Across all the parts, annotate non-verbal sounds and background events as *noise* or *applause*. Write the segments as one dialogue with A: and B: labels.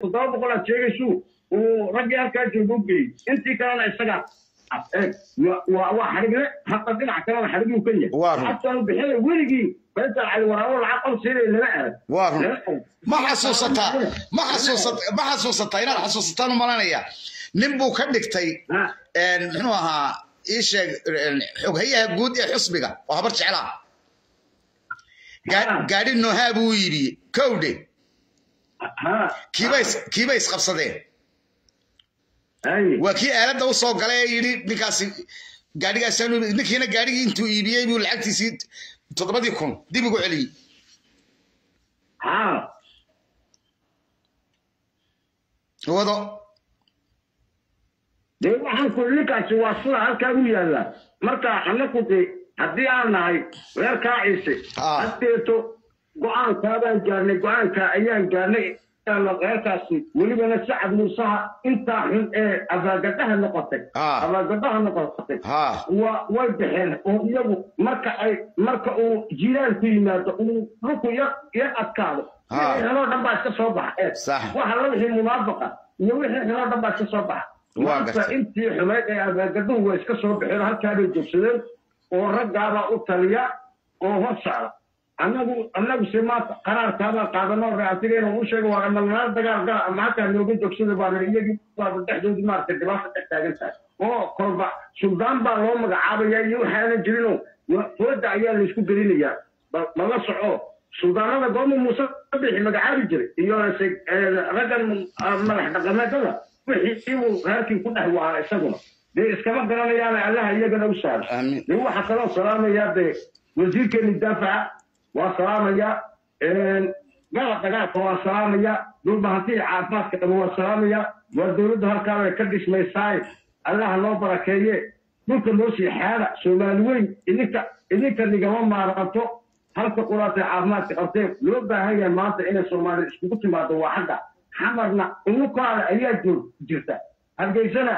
A: toddoba boqol aad sheegaysu uu raggii halkaa jooga u geeyey intii kalena isaga waa xadhigle hadda dhinac kalena xadhigluu ka yahay xataa bixina weligii faysal cali waraabo lacag qol siinaya lama arag
B: waa run ma xasuusataa ma xasuusat ma xasuusataa inaad xasuusataan u malanaya nin buu ka dhigtay muxuu ahaa ii sheeg xoghayaha guud ee xusbiga oo habar kiibay isqabsadeen? Waa kii aaladda u soo galay ee yidhi ninkaasi gaadhigaasaan ninkiina gaadhigii intuu iibiyey buu lacagtiisii toddobadii kun dib ugu celiyey. Wado.
A: Dee waxaan ku ninkaasi waa sida halkaa u yaalla. Marka anaku de haddii aan nahay reerkaa ciise haddeeto go'aankaabaan gaarnay go'aanka ayaan gaarnay. Reerkaasi welibana sacad muusaha intaa xun ee abaagadhaha noqotay. Abaagadhaha noqotay. Way baxeen. Oo iyagu marka ay marka uu jiiraan ku yimaado uu dhulku yar adkaado. Wixii xunoo dhan baa iska soo baxa waxa wixii munaafaqa iyo wixii xunoo dhan baa iska soo baxa maanta intii xumeyd ee abaagadhuhu way iska soo baxeen halkaabay joogsadeen oo raggaabaa u taliya oo hor socda annagu annagu se maanta qaraarkaabaan qaadano reasigeena u sheega waa nalnala dagaal gala nooga joogsada baana iyagii baaba dhexdoodii maaragtay dhibaata dhex taagan tahay oo kolba suldaan baa loo magacaabaya iyo waxaanan jirino fooda ayaa laysku gelinayaa mala soco suldaanada goorma muuse bixi magacaabi jiray iyo raggan madax dhaqameedada wixii uu reerkii ku dhex waara isaguna dee iskama garanayaana allaha iyagana u saaro dee waxaa kaloo salaamayaa dee wasiirkeeni daafaca waa salaamaya gala dagaalka waa salaamaya dhulbahantiya caafimaadka dhama waa salaamaya waa dowladda halkaabay ka dhismaysaay allaha noo barakeeye. Dhulka noo sii xaada soomaali weyn idinka idinka nigama maaranto halka quraatay caafimaadka qabtee loo baahan yahay maanta inay soomaali iskugu timaado waa xagga. Xamarna unukaada ayaa joog jirta. Hargeysana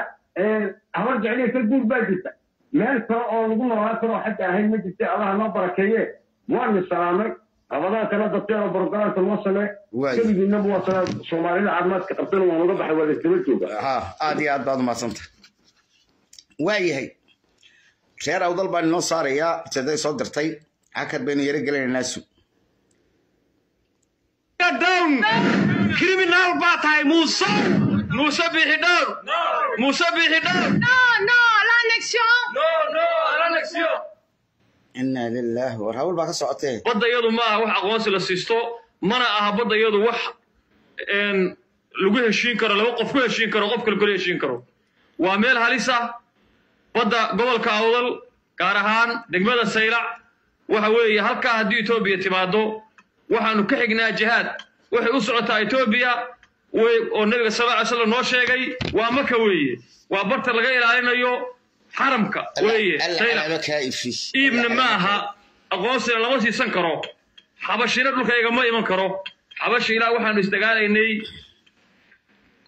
A: habar jecliya ka guur baa jirta. Meel kale oo lagu noolaan karoo xagga ahayn ma jirta allaha noo barakeeye waana salaamay abadaa kala dabteeda borogaraamka noo samee keligiinaba waa soomaalida caafimaadka qabtana waa naga baxay waa laysdaba jooga
B: aad iyo aad baad umadsanta waayahay reer awdal baan inoo saarayaa jeeday soo dirtay hakad baynu yaro gelinaynaa
C: down! Criminal baa tahay muuse! Muuse bixi dhown muuse bixi
D: l'annexion
C: no no annexion
B: inaa lilaah war hawl baa ka socotee?
C: Badda iyadu ma aha wax aqoonsi la siisto mana aha badda iyadu wax lagu heshiin karo laba qof ku heshiin karo qof kale kula heshiin karo. Waa meel halis ah badda gobolka awdal gaar ahaan degmada saylac waxa weeye halkaa haddii etoobiya timaado waxaanu ka xignaa jihaad. Waxay u socotaa etoobiya oo nebiga sal ly slam noo sheegay waa maka weeye waa barta laga ilaalinayo xaramka. Weeye iibna ma aha aqoonsina lama siisan karo. Xabashina dhulkayga ma iman karo. Xabashi ilaa waxaanu isdagaalaynay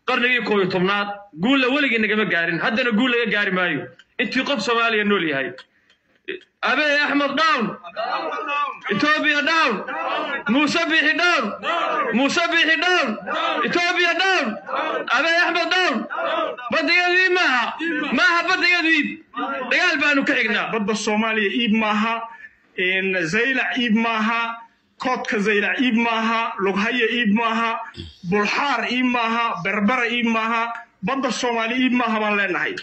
C: qarnigii koob iyo tobnaad. Guulla weligii nagama gaarin. Haddana guul laga gaari maayo. Intii qof soomaaliya nool yahay abey axmed down etoobiya down muuse biixi down muuse biixi down etoobiya down abey axmed down badiyadu iib maaha? Maaha badiyadu iib dagaal baanu ka xignaa
E: badda soomaaliya iib maaha. Zaylac iib maaha. Koodka zaylac iib maaha. Lughaya iib maaha. Bulxaar iib maaha. Berbera iib maaha badda soomaaliya iib maaha baan leenahay.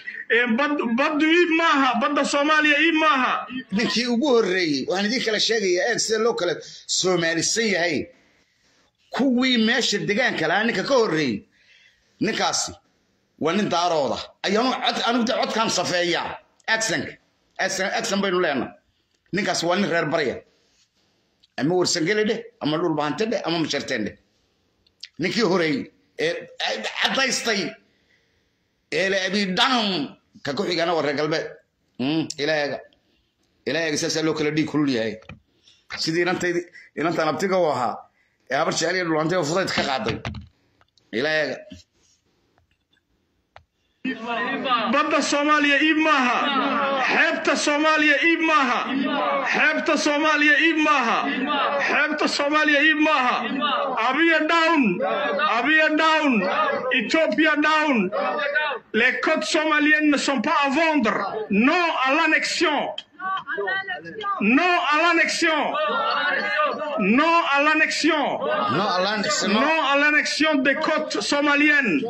E: Baddu iib maaha badda soomaaliya iib maaha.
B: Ninkii ugu horreeyey waxaan idin kala sheegayaa eeg sida loo kala soomaalisan yahay. Kuwii meesha degaanka lahaa ninka ka horreeyey ninkaasi waa nin daarooda. Ayaanu de codkaan safeeyaa. Acsanka acsan baynu leenahay. Ninkaasi waa nin reer barya. Ama warsangeli dheh ama dhulbahante dheh ama masharteen dheh. Ninkii horeeyey ee caddaystay eele abidham ka ku xigana waa reer galbeed ilaaga ilaaga saasaa loo kala dhiig kulul yahay sidii inantaydi inantan abtiga u ahaa ee habar jecel iyo dhulantay oo fudayd ka qaaday ilaaga
E: badda soomaaliya iib maaha. Xeebta soomaaliya iib maaha. Xeebta soomaaliya iib maaha. Xeebta soomaaliya iib maaha. Abiya down. Abiya down. Ethiopia down. Les côtes somaliennes ne sont pas à vendre. Non à l'annexion non à l'annexion non à l'annexion non à l'annexion des côtes somaliennes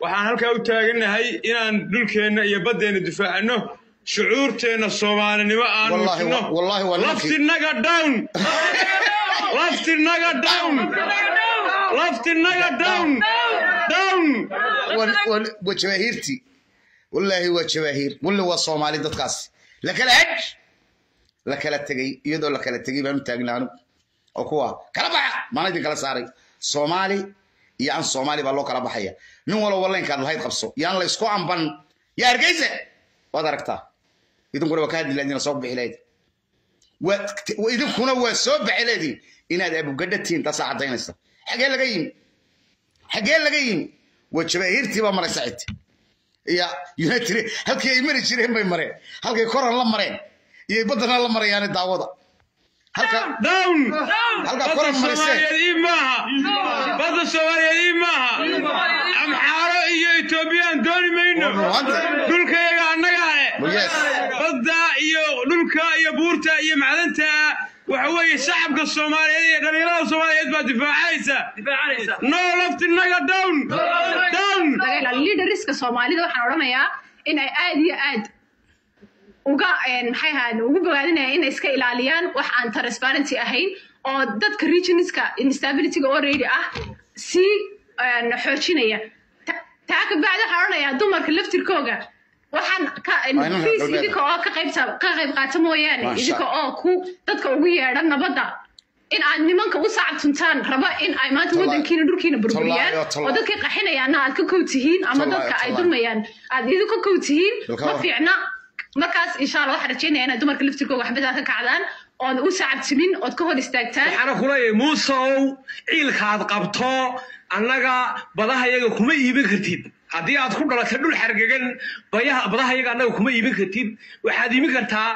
F: waxaan halkaa u taagannahay inaan dhulkeenna iyo baddeenna difaacano shucuurteenna soomaalinimo aan muujino laftinaga down. Laftinaga down. Laftinaga down. Down.
B: Wa- wa- waa jawaahiirtii wallaahi waa jawaahiir walli waa soomaali dadkaas kala baxaya nin walba laynkaad lahayd qabso yaan la isku amban yaa hargeysa waad aragtaa idinkuna waa ka hadli lahayd soo bixi lahayd Waa- idinkuna waa soo baxi lahaydin inaad abugadha tihiin taasaa caddaynaysa xagee laga yimi xagee laga yimi waa jabaahiirtii baa maraysa cid ya united halkii ay mari jireen bay mareen halkay koran la mareen iyo baddana la marayaane daawada halka
F: down
B: halka
F: badda
B: koran mariseen
F: soomaaliyeed ii maaha badda soomaaliyeed ii maaha amxaaro iyo etoobiyaan dooni mayno
B: Ruuxanta.
F: dhulkayaga annaga
B: Yes.
F: eh badda iyo dhulka iyo buurta iyo macdanta waxa weeye shacabka soomaaliyeed iyo dhalinyarada soomaaliyeed baa difaacaysa no laftinaga down down
D: leaderska soomaalida waxaan odhanayaa in ay aad iyo aad uga maxay ahayd ugu bogaadinaya inay iska ilaaliyaan wax aan transparency ahayn oo dadka regionska instabilityga already ah sii xoojinaya. Ta- taa ka bacdi waxaan odhanayaa dumarka laftirkooga waxaan ka
B: Aynan
D: please
B: galbeed.
D: idinka oo ka qayb qaata mooyaane idinka oo ku dadka ugu yeedha nabadda in aad nimanka u sacabtuntaan raba in ay maanta wadankiina dhulkiina burburiyaan
B: oo
D: dadkii qaxinayaana aad ka kow tihiin ama dadka ay dulmayaan aad idinku kow tihiin ma fiicna markaas insha allah waxaan rajeynaya inaad dumarka laftirkooga waxbadaa ka kacdaan ood u sacabtimin ood ka hor istaagtaan
F: waxaana kuleeyahay muusow ciilkaad qabto annaga badaha yaga kuma iibin kartid haddii aad ku dhalatay dhul xargegan bayaha badaha yaga annaga kuma iibin kartid waxaad iibin kartaa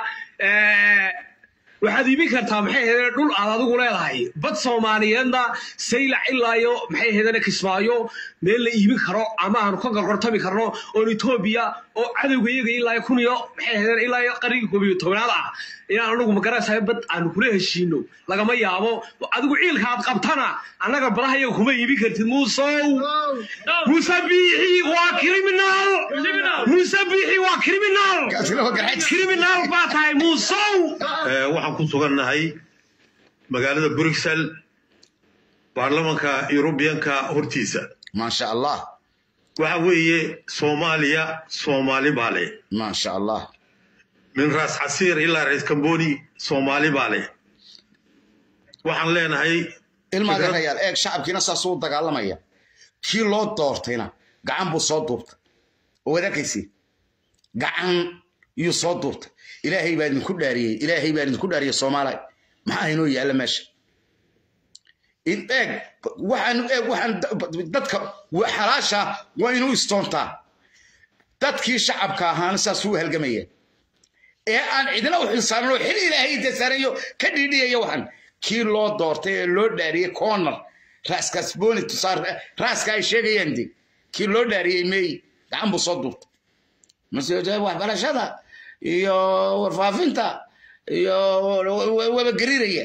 F: waxaad iibin kartaa maxay ahaydeen dhul aad adigu leedahay? Bad soomaaliyeedna saylac ilaayo maxay ahaydeen kismaayo? Meel la iibin karo ama aanu ka gorgortami karno oon etoobiya oo cadowga iyaga ilaayo kun iyo maxay ahaydeen ilaayo qarnigii koob iyo tobnaad ah inaan anagu magaranaysay bad aanu kula heshiino lagama yaabo. Adigu ciilka aad qabtana annaga badaha iyaga kuma iibin kartid muusow muuse biixi waa criminal. Muuse biixi waa criminal. Criminal baa tahay muusow
G: Ee, waxaan ku sugannahay magaalada bruxelles baarlamanka yurubiyanka hortiisa.
B: Maasha allah
G: waxa weeye soomaaliya soomaali baa leh
B: maasha allah
G: min raas casiir ilaa rays kamboni soomaali baa leh waxaan leenahay
B: ilmaa
G: fikrad-
B: garayaal eeg shacabkiina saasuu dagaalamaya. Kii loo doortayna gacan buu soo duubtay. Oo wadaakaysi gacan yuu soo duubtay. Ilaahay baa idinku dhaariyey ilaahay baa idinku dhaariyey soomaaliya. Maxaa inoo yaalla meesha waxaan dadka wa- xalaasha waa inuu istoontaa dadkii shacabka ahaana saasuu u halgamaya ee aan cidina u xilsaaran oo xil ilaahay inta saarayo ka dhiidhiyaya waxan kii loo doortay ee loo dhaariyey corner raaskaas booni tusaar raaska ay sheegayaan de kii loo dhaariyey meey gacan buu soo duubtay mase waxbarashada iyo warfaafinta iyo waba gariiraya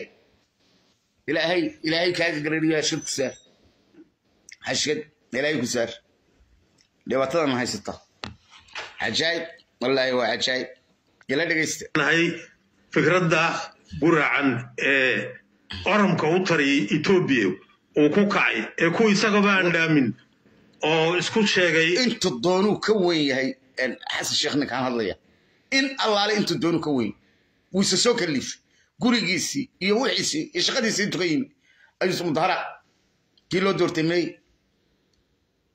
B: ilaahay ilaahay kaaga gariiriyo hashad ku saar. Hashad ilaahay ku saar. Dhibaatadan haysata cajaayib wallaahi waa cajaayib ila dhegeysta
G: nahay fikradda guracan ee oramka u tariyay etoobiya uu ku kacay ee ku isagaba aan dhaamin oo isku sheegay
B: intu doonuu ka weyn yahay xasan sheekh ninkaan hadlaya. In allaale intu doonuu ka weyn. Wiise soo kaliifay gurigiisii iyo wixiisii iyo shaqadiisii intu ka yimi. Ayuu mudahara kii loo doortay meey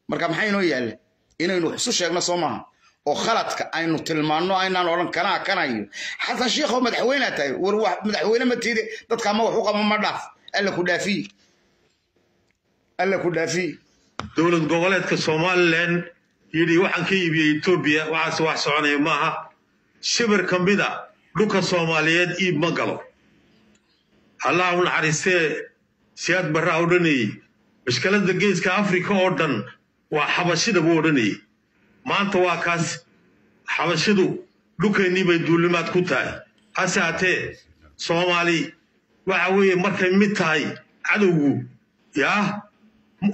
B: marka maxaa inoo yaalla? Inaynu wax sheegno soo maaha. Oo khaladka aynu tilmaanno aynaan odhan kanaa kanayo xasan sheekhow madaxweynea tahay war madaxweyne ma tiide dadka ama wax u qaba ma dhaaf. Alla ku dhaafiye alla ku dhaafiye
G: dowlad goboleedka somalilan yidhi waxaan ka iibiyey etoobiya waxaas wax soconaya maaha. Shibir ka mida dhulka soomaaliyeed iib ma galo allah u naxariistee siyaad barraa odhanayey mashkaladda geeska afrika oo dhan waa xabashida buu odhanayey maanta waa kaas xabashidu dhulkeennii bay duulimaad ku tahay. Hase haatee soomaali waxa weeye markay mid tahay cadowgu yaa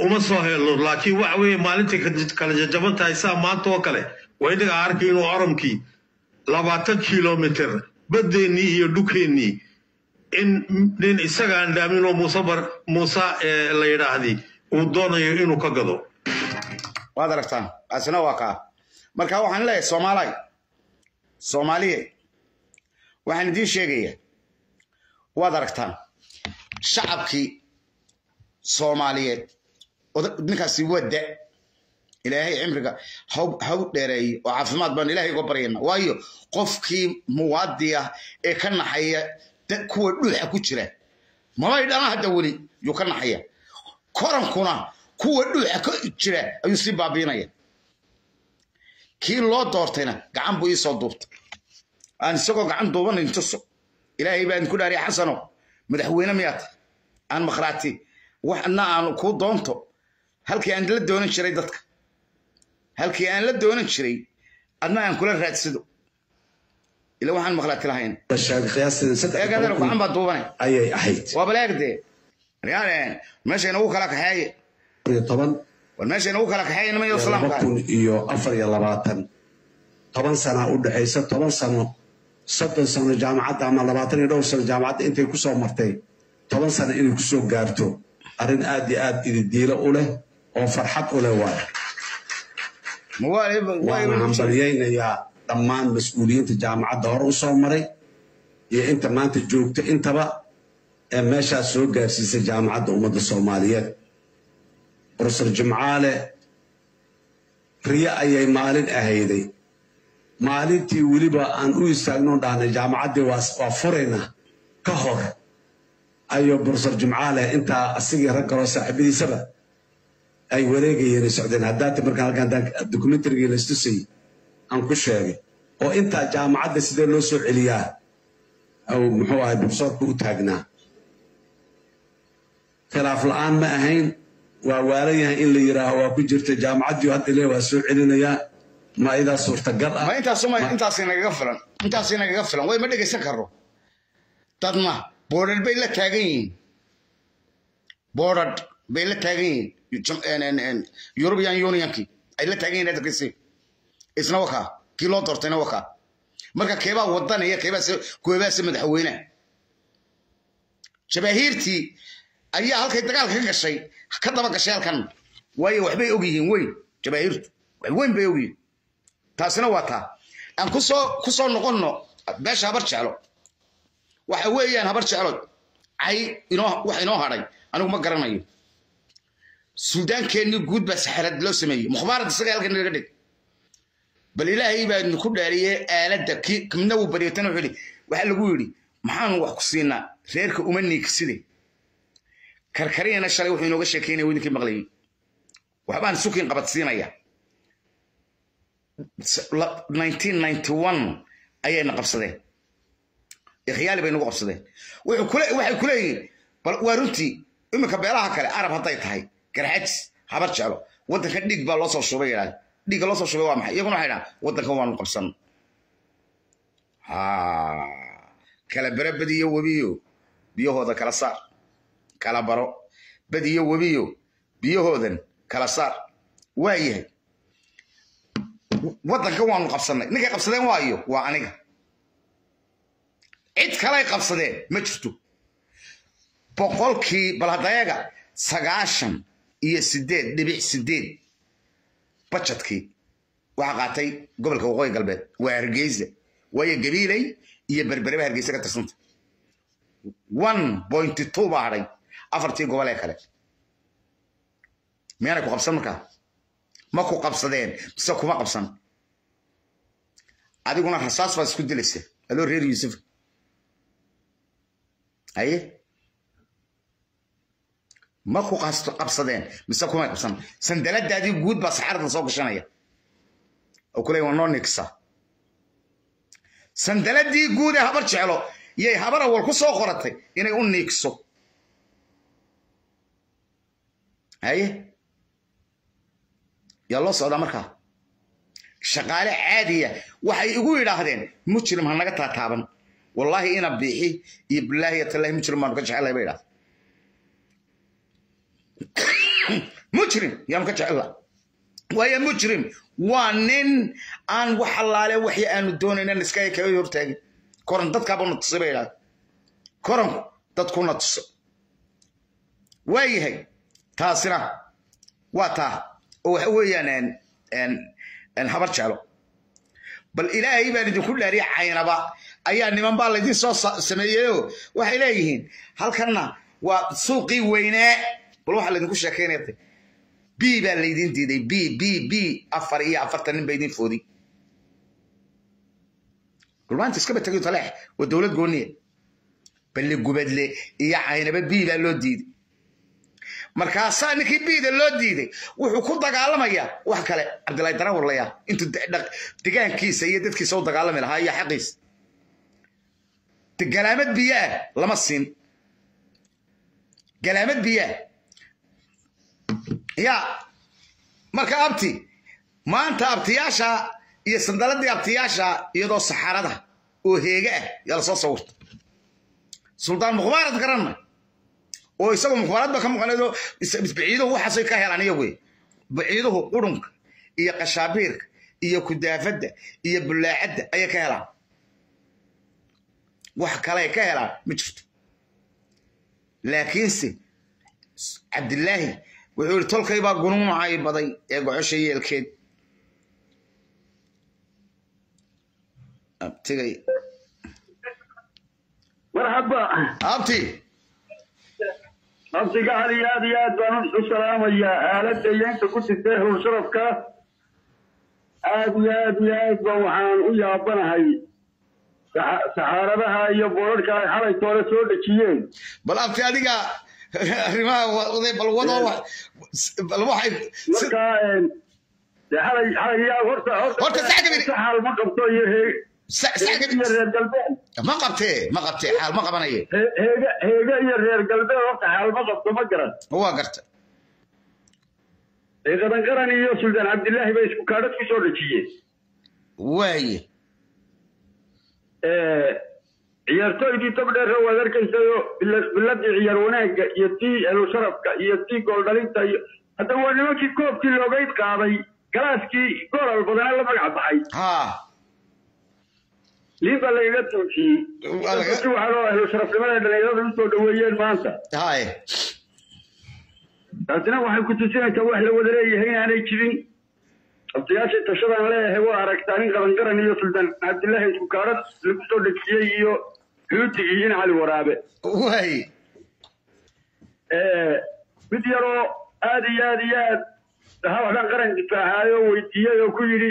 G: uma soo helo laakiin waxa weeye maalintay kala jajaban tahay saa maanta oo kale. Waa inaga arkay inuu oromkii labaatan kilomitr baddeenii iyo dhulkeennii in nin isaga aan dhaamin oo muuse muuse la yidhaahdi uu doonayo inuu ka gado.
B: Waad aragtaan kaasina waa kaa. Marka waxaan leeyahay soomaalay soomaaliye waxaan idiin sheegayaa. Waad aragtaan shacabkii soomaaliyeed ninkaasi waa da ilaahay cimriga haw dheereeye oo caafimaad baan ilaahay uga baryayna waayo qofkii muwaadi ah ee ka naxaya kuwa dhuuxa ku jira mabay dhana hadda weli yuu ka naxaya. Korankuna kuwa dhuuxa ka jira ayuu sii baabiinaya. Kii loo doortayna gacan buu iisoo duubtay. Aan isagoo gacan duubanayn tuso ilaahay baan ku dhaariya xasano madaxweyne miyaad? Aan makhraati waxna aan kuu doonto. Halkii aan la doonan jiray dadka. Halkii aan la doonan jiray adna aan kula raadsado ila waxaan maqlaati lahayn eegadana gacan baa duubanay
H: ayay ahayd
B: waa baleegdee meesha inagu kala kaxeeye
H: toban
B: war meesha inagu kala kaxeeye nimayo
H: laba
B: islaamka
H: kun iyo afar iyo labaatan toban sana u dhexaysa toban sano soddon sano jaamacadda ama labaatan iyo dhowr sano jaamacadda intay ku soo martay toban sano inay ku soo gaarto arrin aad iyo aad ididiilo u leh oo farxad u leh waayo
B: ma waa
H: waana hambalyaynayaa dhammaan mas'uuliyiinta jaamacadda hore u soo maray iyo inta maanta joogta intaba ee meeshaas soo gaarsiisay jaamacadda ummadda soomaaliyeed. Profesor jimcaale riyo ayay maalin ahayday. Maalintii weliba aan u istaagno dhahnay jaamacaddii waa furayna ka hor ayuu profesor jimcaale intaa asigii rag kaloo saaxiibadiisaba ay wareegayeen ay socdeen. Haddaata markaan halkaan dokumentarigii laistusay aan ku sheegay oo intaa jaamacadda sidee loo soo celiyaa? Au muxuu ahay profesorku u taagnaa khilaaf la'aan ma ahayn. Waa waalan yahay in la yidhaaho waa ku jirta jaamacaddii hadda le waa soo celinayaa. Ma idaa suurtagal ah.
B: Ma intaas uma intaasi nagaga filan. Way ma dhegaysan karno dadna boodhar bay la taagan yihiin. Boodhar bay la taagan yihiin. European unionkii ay la taagan yihiin dadkiisi isna wakaa kii loo doortayna wakaa marka keebaa wadanaya keebaase koobaase madaxweyne. Jabaahiirtii ayaa halkay dagaalka ka gashay ka daba gashay halkan. Waayo waxbay og yihiin weyn jabaahiirtu wax weyn bay og yihiin taasina waa taa. Aan ku soo ku soo noqonno beesha habar jeclo. Waxa weeyaan habar jeclo cay inoo wax inoo hadhay anigu ma garanayo. Suudaankeenni guud baa saxarad loo sameeyey. Mukhbaarad isaga halkan naga dhig bal ilaahay baa ku dhaariyey aaladda. Midna wuu baryatan wuxuu yidhi waxaa lagu yidhi maxaanu wax ku siinaa reerka uma niigside karkariyana shalay wuxuu inooga sheekeynaya wadinkii maqlayay. Waxbaan sukin qabadsiinaya 1991 ayayna qabsadeen. Ikhyaali bay nagu qabsadeen. Waxay ku leeyihiin bal waa runtii iminka beelaha kale arab hadday tahay garxajis habar jeclo waddankan dhiig baa loo soo shubay yidhahda dhiigga loo soo shubay waa maxay? Iyaguna waxay dhahaan waddankan waanu qabsan. Kala bere badiyo webiyo. Biyahooda kala saar kala baro. Badiyo webiyo biyahoodan kala saar. Waa yahay. Waddankan waanu qabsannay ninkay qabsadeen waayo waa aniga. Cid kalay qabsadeen ma jirto. Boqolkii bal haddayaga sagaashan iyo sideed dhibic sideed bajetkii waxaa qaatay gobolka waqooyi galbeed. Waa hargeysa waayo gabiiley iyo berbereba hargeysa ka tirsanta one point two baa hadhay afartii gobol ee kale. Miyaanay ku qabsan markaa? Ma ku qabsadeen mise kuma qabsan? Adiguna rasaas baad isku dilaysa. Adoo reer yuusuf. Haye ma ku qabsadeen mise kumay qabsan sandaladaadii guud baa saxarada soo gashanaya oo kule waa noo nigsa sandaladii guud ee habar jeclo yay habar awal ku soo qoratay inay u niigso haye yaa loo socdaa markaa shaqaale caadiya waxay igu yidhaahdeen mujrim ha naga taataaban wallaahi ina biixi iyo bilaahi iyo tallaahi mujrim baanu ka jecelahay bay idhahdeen *coughs* mujrim yaanu ka jecella waayo mujrim waa nin aan wax allaale waxi aanu doonaynan iskaga kaga hortaagin. Koran dadkaabana tusay bay idhahdeen koranku dadkuna tuso. Waayahay taasina waa taa oo waxa weeyaan habar jeclo. Bal ilaahay baan idinku dhaariya caynaba. Ayaa niman baa laydin soo sameeyeyoo waxay leeyihiin halkanna waa suuqii weynaa bal waxaa laydinku sheekaynaya b baa laydin diiday. B b b afar iyo afartan nin ba idin gurmaanta iskaba tegayo taleex waa dowlad gooniya. Balli gubadle iyo caynaba b baa loo diiday. Markaasaa ninkii biida loo diiday wuxuu ku dagaalamayaa. Wax kale cabdillahi darawallaya intuu degaankiisa iyo dadkiisa u dagaalami lahaa iyo xaqiisa galaamad biyaah lama siin. Galaamad biyaah يا مركا أبتي ما أنت أبتي ياشا يا سندلدي أبتي ياشا يا دو سحارة و هيجا يا صوت سلطان مخبارات كرم و يسوى مخبارات بكم غنيدو بعيدو هو حسي كاهر عني وي بعيدو هو قرنك يا قشابير يا كدافد يا بلاعد يا كاهر وحكى لي كاهر مجفت لكن سي عبد الله wuxuu yidhi tolkay baa gunuunacay baday ee gocosha yeelkeed. Abtigay.
I: Marxaba
B: abti.
I: Abtiga iyo aad iyo aad baan u salaamayaa. Aaladda yeenta ku jirta howl sharafka. Aad iyo aad iyo aad ba waxaan u yaabanahay. Saxaaradaha iyo boorarka ay xalay toole soo dhejiyeen.
B: Bal abti adiga
I: ma galbeed
B: ma qabtee xaal ma qabanaye
I: He- heega heega iyo reer galbeed horta xaal ma qabto ma garan
B: waa garta
I: ee qadan qaran iyo suldaan cabdilaahi bay isku kaadhad ku soo dhejiyeen
B: waaye
I: ciyaartooydii togdheer waad arkaysayo biladii ciyaar wanaagga iyo tii elu sharafka iyo tii gooldhalinta iyo hadda waa nimankii koobkii loogayd qaaday galaaskii goolal badana la magac baxay. Liin baa lagaga tuujiyey waxaa loo elu sharafnimada dhalinyarada u soo dhaweeyeen maanta. Taasina waxay ku tusinaysaa wax la wada leeyahay inaanay jirin abtiyaashii tashadaan leeyahay waa aragtaa nin qabangaran iyo suldaan cabdilaahi isku kaadhad lagu soo dhejiyey iyo xuutigii in cali waraabe.
B: Waaye
I: mid yaroo aad iyo aad iyo aad hawaxdan qaran difaacaayo weydiiyey oo ku yidhi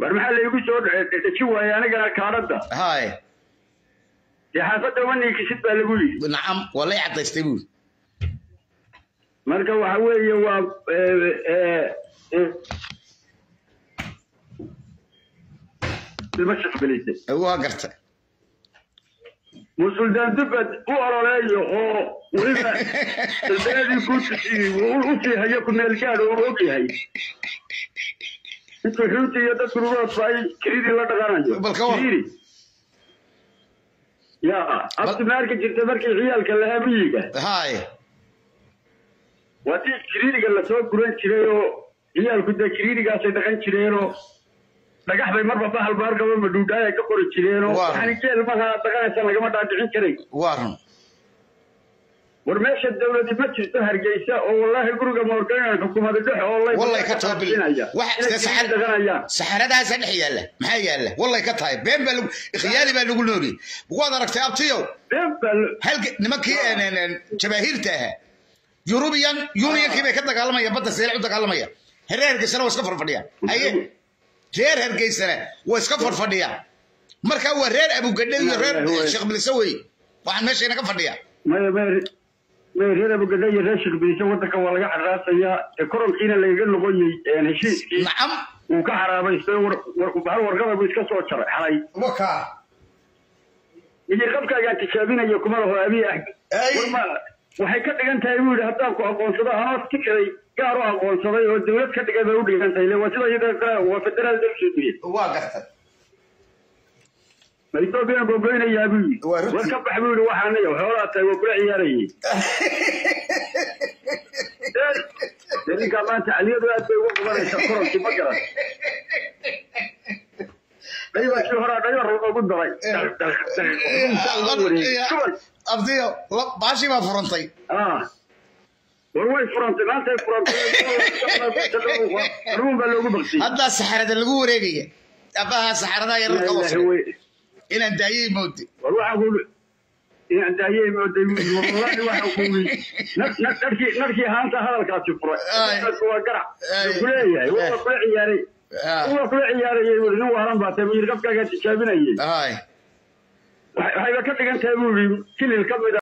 I: war maxaa laygu soo dheji waayey anigana kaadhadda
B: haye
I: dee xaafadda waniinkisid baa lagu yidhi.
B: Nacam waa lay cadaystay buuri
I: marka waxa weeye waa eh, eh, eh, ilmo shaqbelisay
B: waa garta
I: musuldaan dubbad u ololeeyo oo weliba silsiladii ku tusiyey u sii hayo ku meel gaadh oo og yahay intuu xuuti iyo dadku rugoodba ay kiridii la dhaqanayo
B: Bal ka war.
I: Kiridi. ya abti maarka jirta markii ciyaalka lahaa dhagax bay marba bahal baargaba madhuudhaaya ka qori jireenoo
B: Waa.
I: waxaani geel markaa dhaqanaysa lagama dhaadhicin karay
B: waa run
I: war meesha dawladi ma jirto hargeysa oo wallaahi guriga moorganan xukuumada dhex oo lay
B: wallay ka toobil
I: dhaqanayaan
B: saxaradaasa dhex yaalla maxaa yaalla wallay ka tahay been baa lagu ikhyaali baa lagu nooliyey waad aragtay abtiyow
I: been baa lo-
B: halka nimankii een, een, een, jabaahiirta ahaa yurubiyan unionkii bay ka dagaalamayaan badda seelec u dagaalamaya reer hargeysana waa iska farfadhiyaan haye reer hargeysana waa iska farfadhiyaan marka waa reer abugadhe iyo reer sheekh wey waxaan meeshayna ka fadhiya
I: reer abugadha iyo reer shirbiisa waddanka waa laga xaraasayaa koronkiina lagaga noqonyey heshiiskii
B: nacam
I: wuu ka xaraabaystay warkubaxal warqada buu iska soo jaray xalay miyir qabkaagaan tijaabinaya kuma laho abiy ma- waxay ka dhigan tahay buu yidhi haddaan ku aqoonsado anoo tikiray gaar u aqoonsaday oo dawlad ka dhigay bay u dhigan tahay le waa sida iyada waa federaal dalkeeduye
B: waa gartay
I: ma ethoobiyan gogoynayaa buu yidhi
B: Waa runtii.
I: war ka bax buu yidhi waxaanay xoolaa tahay waa kula ciyaarayay dee ninkaa maanta caliyadu aad bay uga qabanaysaa koronkii ma garan dhaybakii horaa dhayo roob ugu daray
B: abdiyo la- baashii baa furantay haddaa saxarada lagu wareegaya abaha saxaradaha yarar ka
I: wey.
B: inaan daayay moode
I: war waxaa kuuli inaan daayey mooday wallahi waxa kuuli narkii narkii haanta hadalkaasi furay waa garac kuleeyahay waa kula ciyaaray waa kula ciyaarayay wuri nin waaran baa tahay miyir qabkaagaa tijaabinayay
B: ay
I: waxayba ka dhigan tahay buu yidhi kilil ka mid